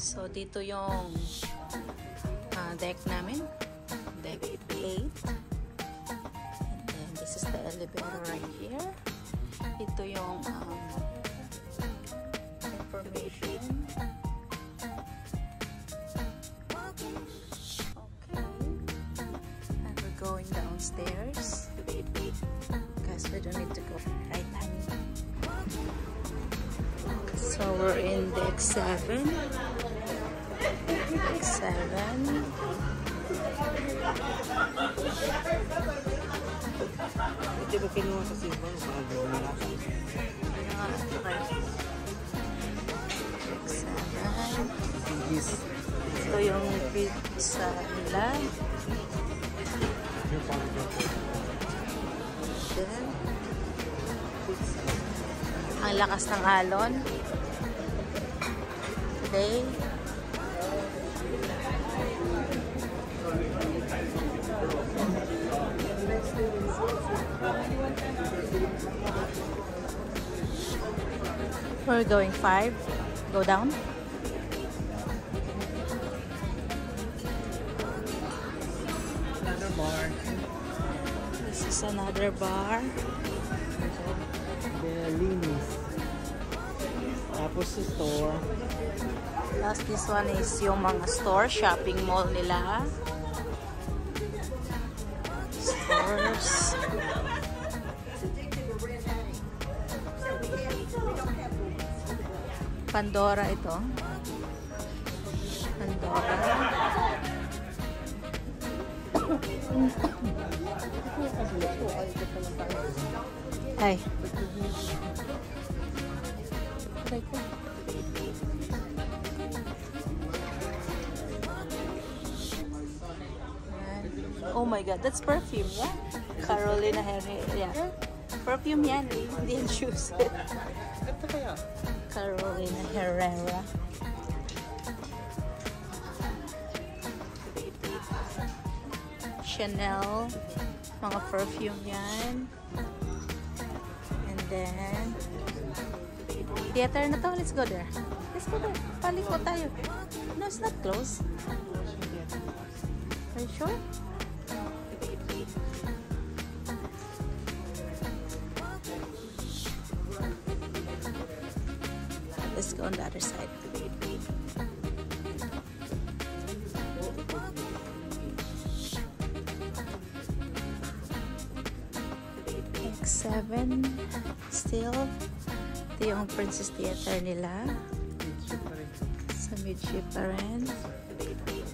So, dito yung uh, deck namin. Deck 8. And then, this is the elevator right here. Ito yung um, information. Okay. And we're going downstairs. Because we don't need to go right hand. So we're in deck 7. 7. Hindi ba kinuha sa cellphone? Baka gawin nila. Nga? Okay. Deck 7. Yes. Ito yung pizza nila. Then, ang lakas ng alon. Today, we're going five. Go down. Another bar. This is another bar. Belinis. Tapos store. Tapos this one is yung mga store, shopping mall nila. Pandora ito. Pandora. Ay. Aray ko. Oh my god, that's perfume, yeah? Carolina Herrera. Yeah. Perfume yan, eh. hindi yan shoes. Ito kaya? Carolina Herrera. Chanel. Mga perfume yan. And then, theater na to. Let's go there. Let's go there. Paliko tayo. No, it's not close. Are you sure? X7 still. Ito yung Princess Theater nila. Sa midship pa rin.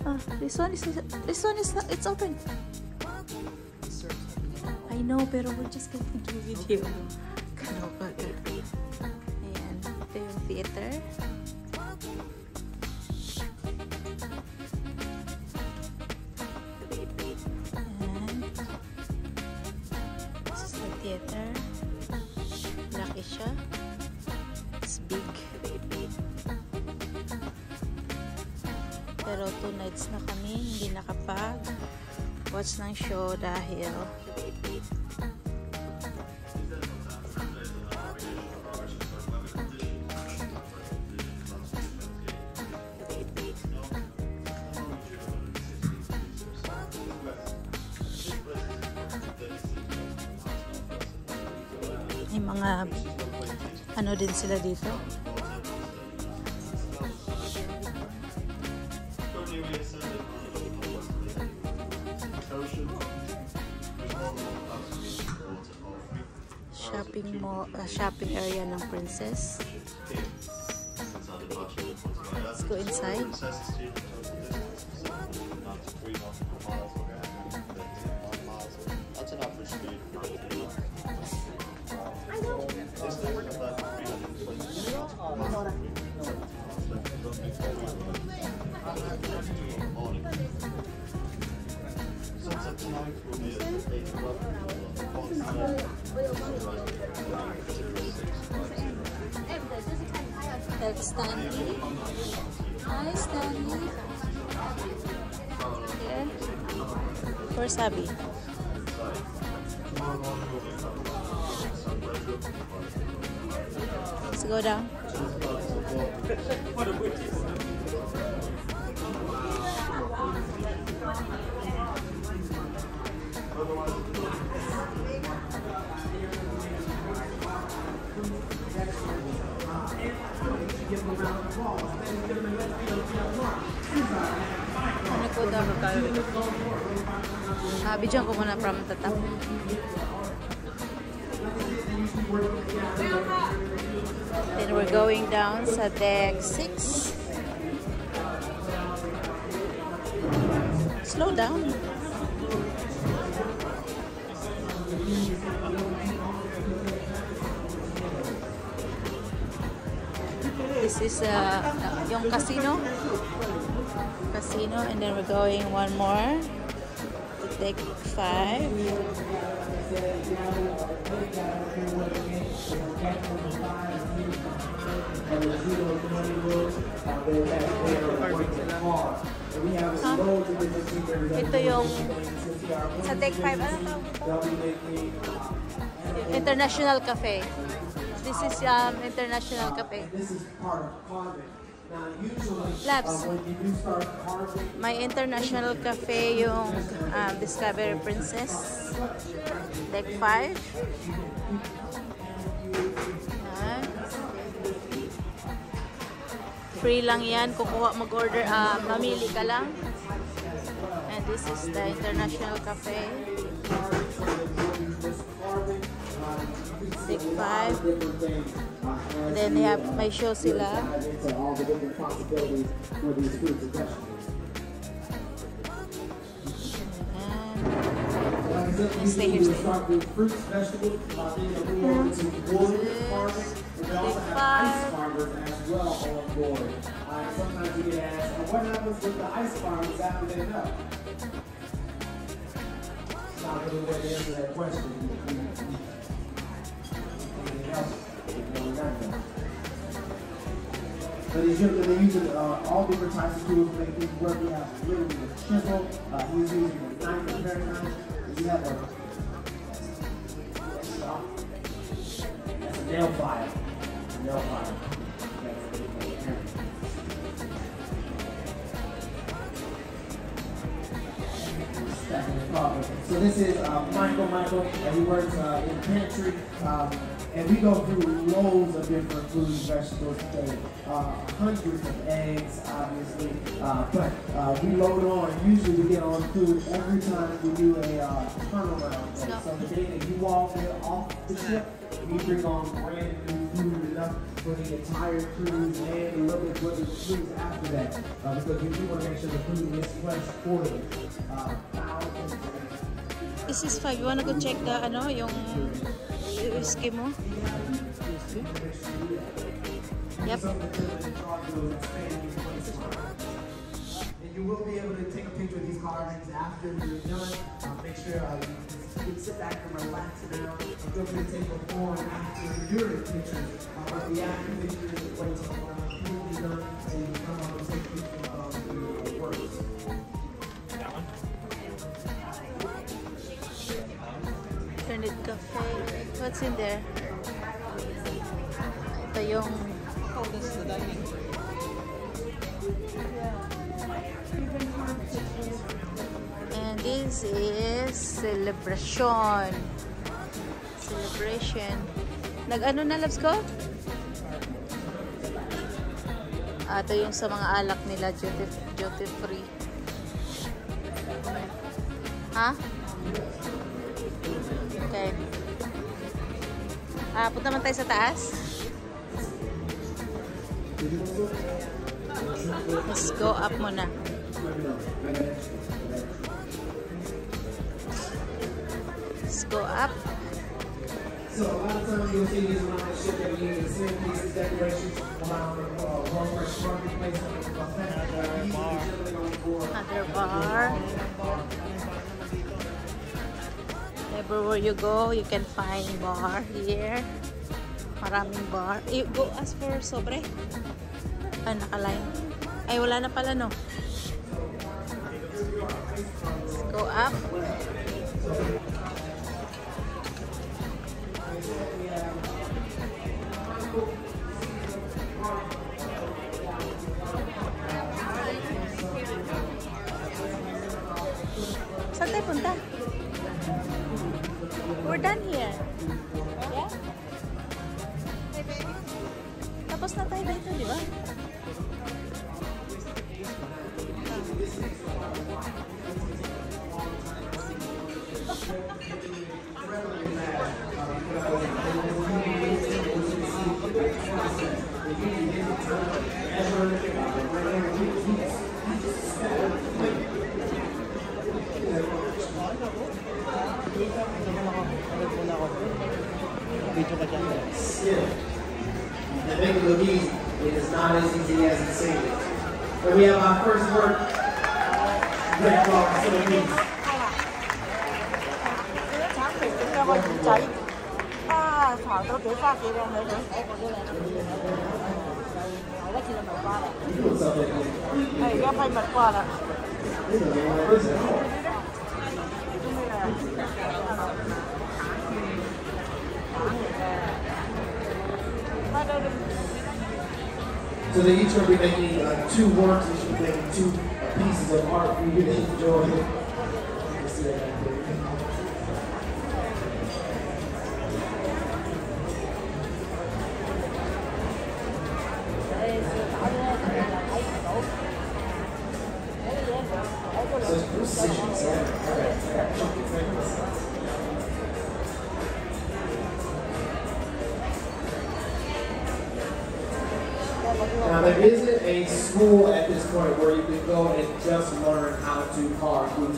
Ah, this one is this one is not, it's open. I know, pero we're just to do video. Kaloka ka. Ayan, ito yung theater. May mga ano din sila dito. Shopping mall, uh, shopping area ng Princess. Let's go inside. Where's Abby? Let's go down. Ano po daw? Ah, bidyan ko muna from the top. Then we're going down sa deck 6. Slow down. This is uh, yung casino. Casino and then we're going one more to deck 5. Ito yung sa deck 5. Ano tawag ito? International Cafe. This is um, International Cafe. This is part of Labs. uh, May International Cafe yung um, Discovery Princess. Deck 5. Yan. Free lang yan. Kukuha, mag-order, ah, mamili ka lang. And this is the International Cafe. Deck 5. And then they have my show sila. Stay here, stay here. Sometimes you get asked, what happens with the ice farmers after they know? It's not really way to answer that question. But using uh, all different types of tools to make things work. We have literally a chisel, uh, he's using a knife, a knife. We have a, that's a, nail file. A nail file. So this is uh, Michael. Michael, and he works uh, in pantry. Um, and we go through loads of different foods, vegetables today, uh, hundreds of eggs, obviously. Uh, but uh, we load on. Usually we get on food every time we do a uh, turnaround. day. So- the day that you walk in off the ship, we bring on brand new food enough for the entire cruise and a little bit for the cruise after that. Uh, because we do want to make sure the food is fresh for them. Uh, This is 5. You wanna go check the, ano, yung whiskey mo? Yep. And you will be able to take a picture of these carvings after you're done. Uh, make sure uh, you can sit back and relax now. And feel free to take before and after during pictures. Uh, but the after picture is wait till uh, you'll be done you come up and take What's in there? Ito yung And this is celebration. Celebration. Nag-ano na, loves ko? Ah, ito yung sa mga alak nila, duty, duty free. Ha? Okay. Ah, punta man tayo sa taas. Let's go up muna. Let's go up. So of times you'll see these the ship that we the same pieces, decorations around uh, World Fresh Marketplace. Another bar. Another bar. Everywhere you go, you can find bar here. Maraming bar. Eh, go ask for sobre. Ah, nakaline. Ay, wala na pala, no? Let's go up. vượt qua sự bình Hãy subscribe cho kênh Ghiền Mì Gõ Để không bỏ lỡ những video hấp dẫn So they each will be making uh, two works, each will be making two pieces of art for you to enjoy.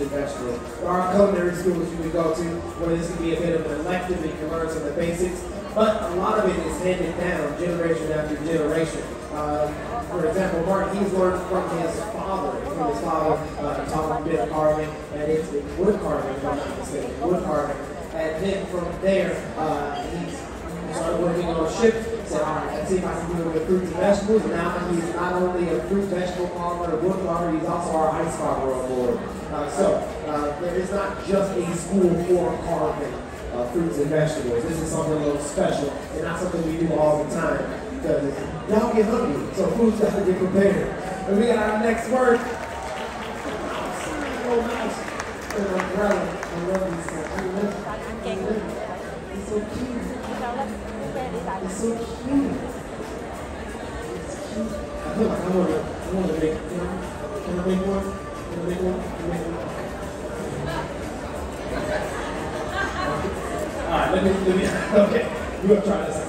Fruits. There are culinary schools you can go to where this can be a bit of an elective and you can learn some of the basics, but a lot of it is handed down generation after generation. Uh, for example, Mark, he's learned from his father. From his father, uh, taught him bit carving, and it's wood carving, if I'm not mistaken, wood carving. And then from there, uh, he's started working on a right, let's see if I can do it with fruits and vegetables. Now he's not only a fruit vegetable farmer, a wood farmer, he's also our ice farmer on board. Uh, so uh, there is not just a school for carving uh, fruits and vegetables. This is something a little special and not something we do all the time. Because y'all get hungry, so food's got to get prepared. And we got our next word. Oh. I so cute. It's so cute. It's cute. I feel like I want to, I want to make, you know, can I make one? Can I make one? Can I make one? All right, let me, let me, okay. We're going to try this.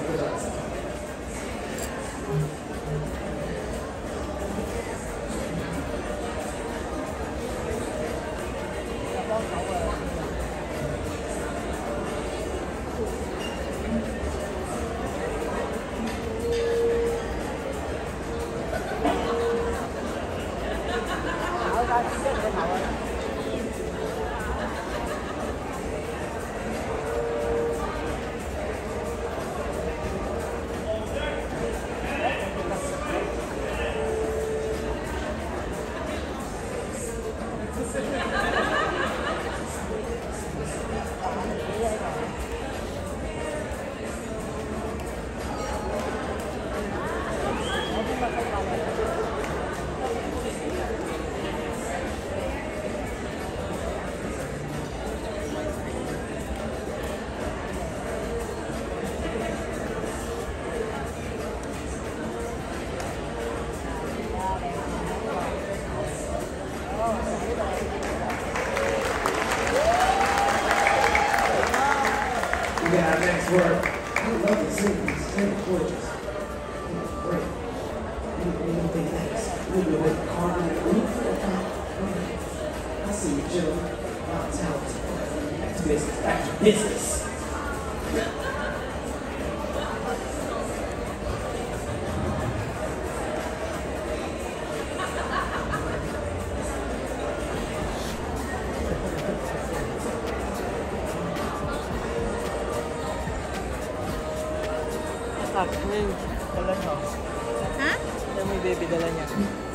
Yan may baby dala niya.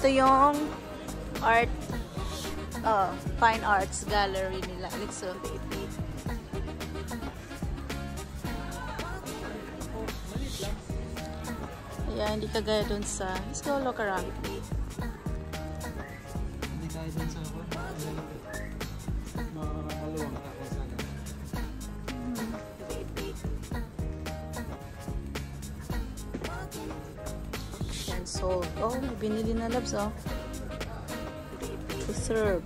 Ito yung art, oh, fine arts gallery nila. Let's go. Ayan, hindi kagaya dun sa, let's go look around. Binili na labs, oh. To serve.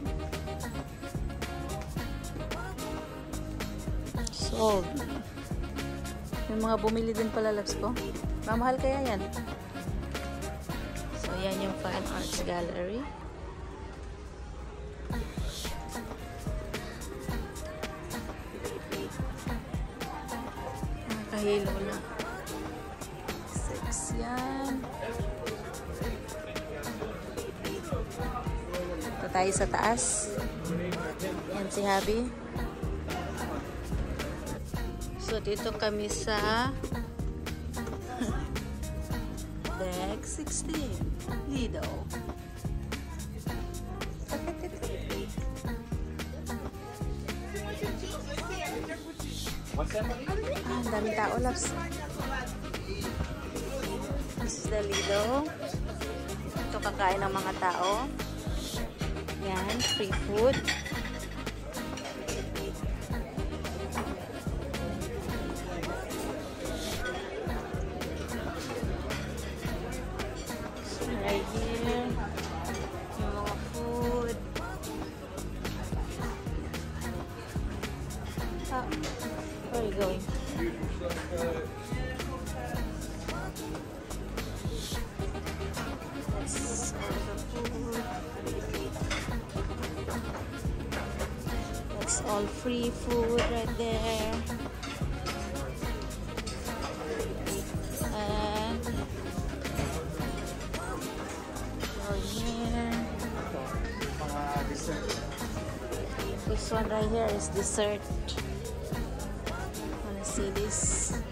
Sold. May mga bumili din pala labs ko. Mamahal kaya yan. So, yan yung Fine Arts Gallery. Nakahilo na. Six yan. Tayo sa taas. Yan si Habi. So, dito kami sa Deck 16. Lido. Ah, ang daming tao, Laps. This is the Lido. Ito kakain ng mga tao. Yan, free food. Food. Ah, where are you going? That's all free food right there. This one right here is dessert. Wanna see this?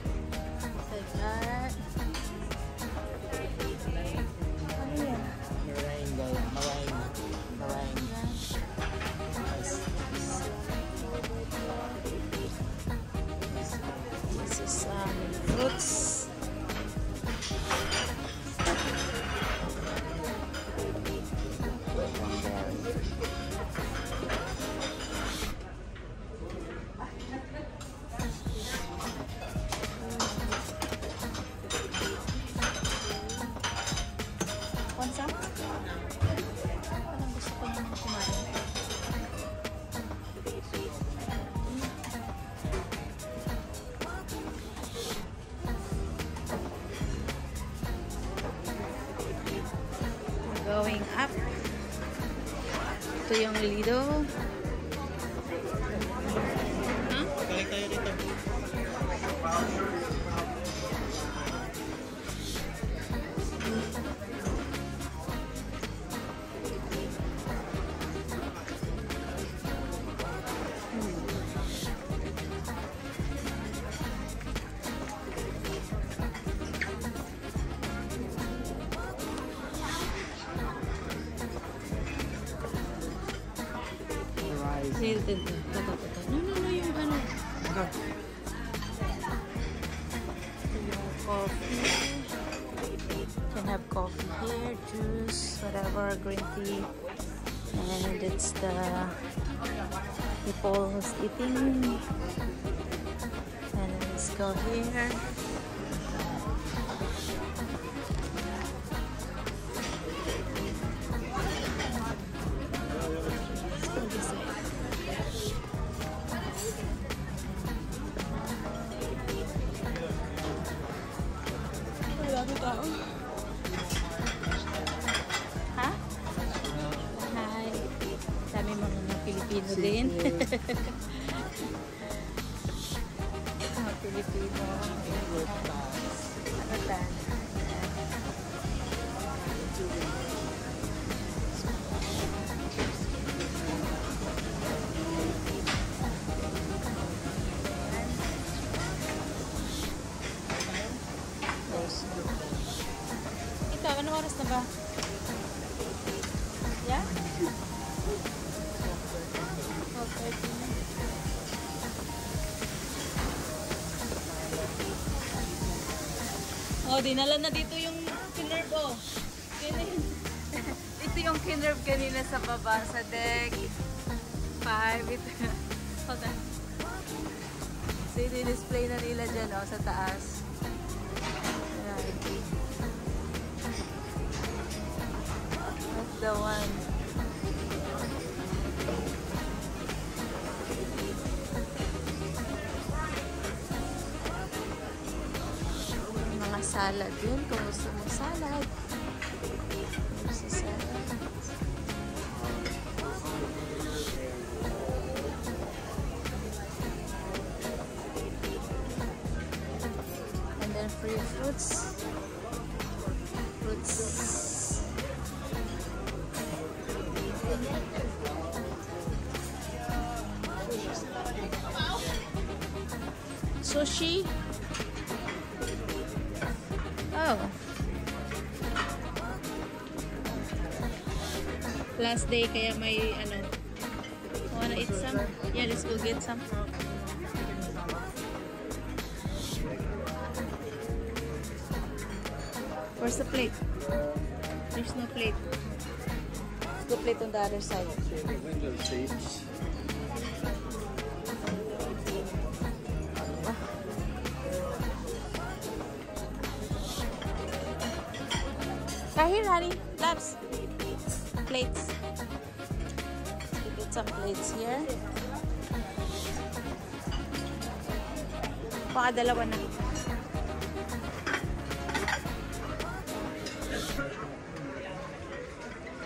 Ito No, no, no, yung ano. Yung coffee. Can have coffee here, juice, whatever, green tea. And it's the people who's eating. And let's go here. Diba? ba? Oh, dinala na dito yung kinurb, oh. Ito yung kinurb kanina sa baba, sa deck. Five. Hold on. So, display na nila dyan, oh, sa taas. The one. Mga salad yun. Kung gusto mo salad. Last day kaya may ano. Wanna eat some? Yeah, let's go get some. Where's the plate? There's no plate. Let's go plate on the other side. Window seats. Some plates here. Baka dalawa na.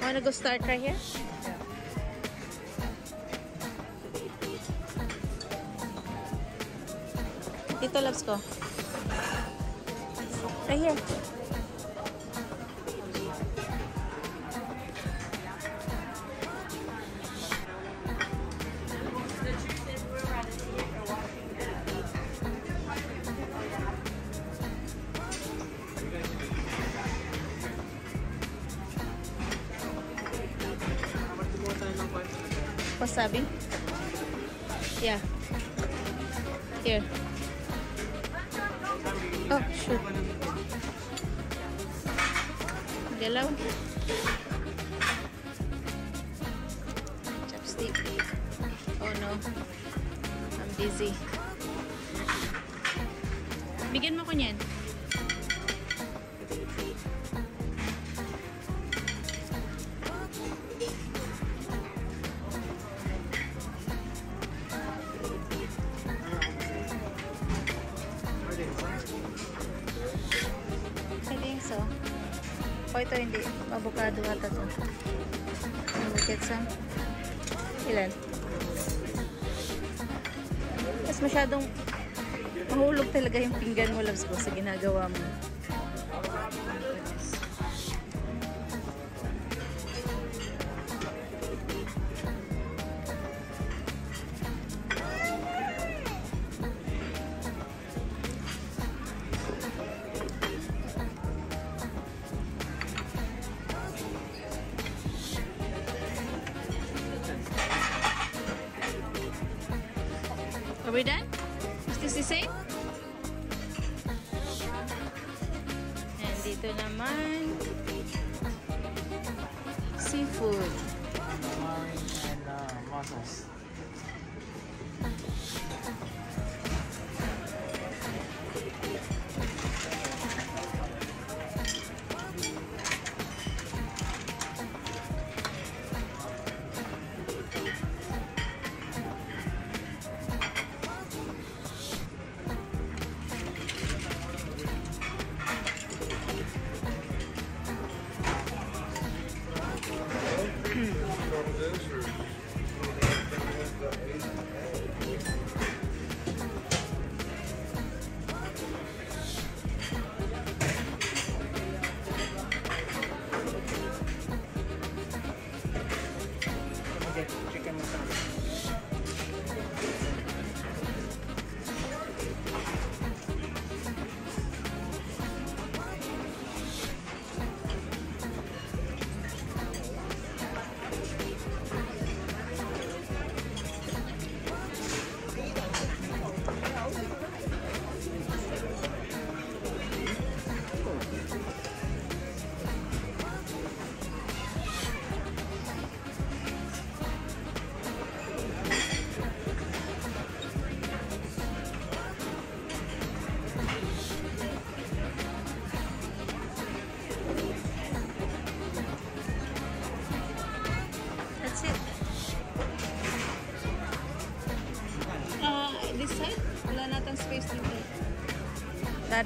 Wanna go start right here? Dito, labs ko. Right here. Chopstick. Oh no. I'm busy. Bigyan mo ko niyan. Masyadong mahulog talaga yung pinggan mo, loves ko, sa ginagawa mo. Are we done? Same? And dito naman, seafood.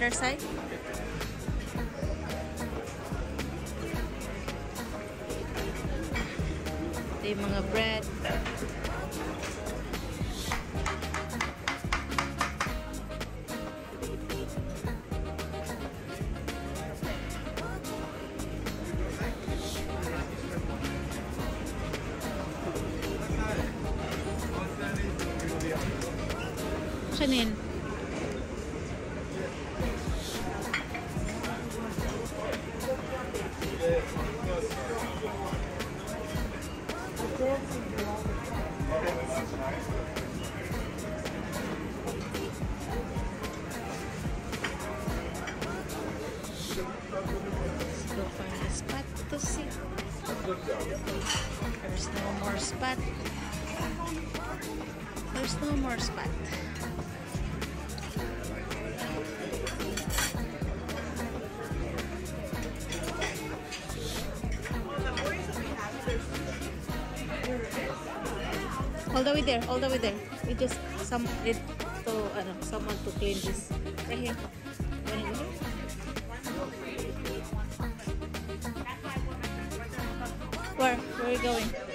Other side? Ito yung mga bread. All the way there, all the way there. We just some need to ano, someone to clean this. Right. Here? Where? Where are you going?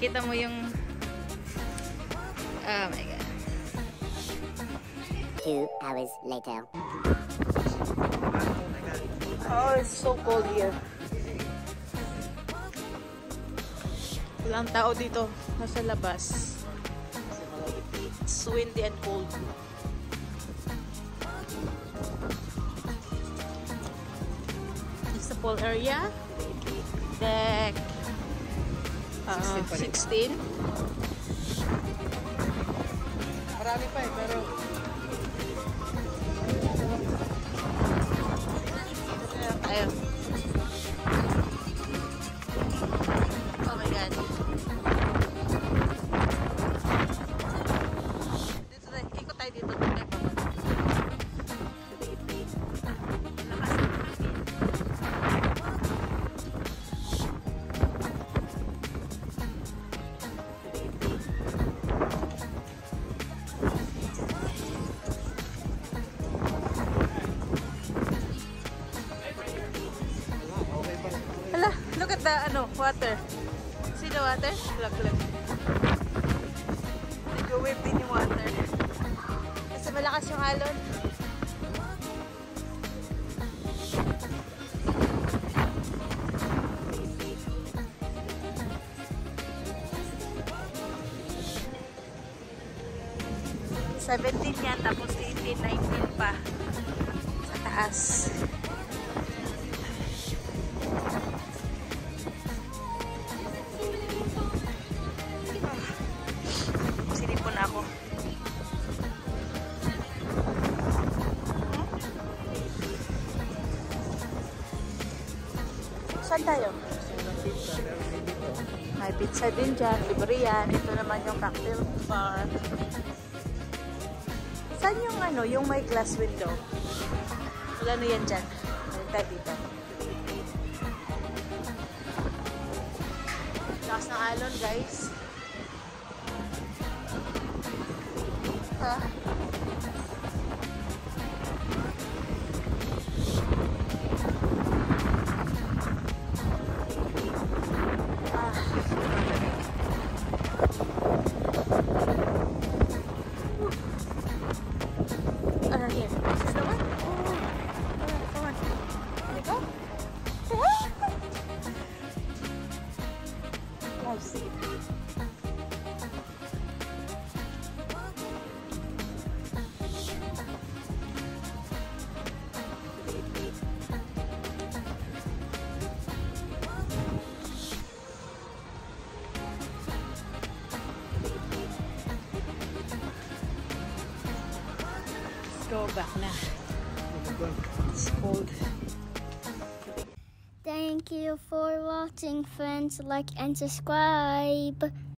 Nakikita mo yung... Oh my God. Two hours later. Oh, it's so cold here. Walang tao dito. Nasa labas. It's windy and cold. It's the pool area. Deck uh, 16. Marami pa eh, pero water? Look, look. Nag-wave din yung water. Kasi malakas yung alon. Seventeen yan, tapos glass window? Wala ano yan dyan. Balik tayo dito. Lakas ng alon, guys. Ah. Back na. It's cold. Thank you for watching, friends. Like and subscribe.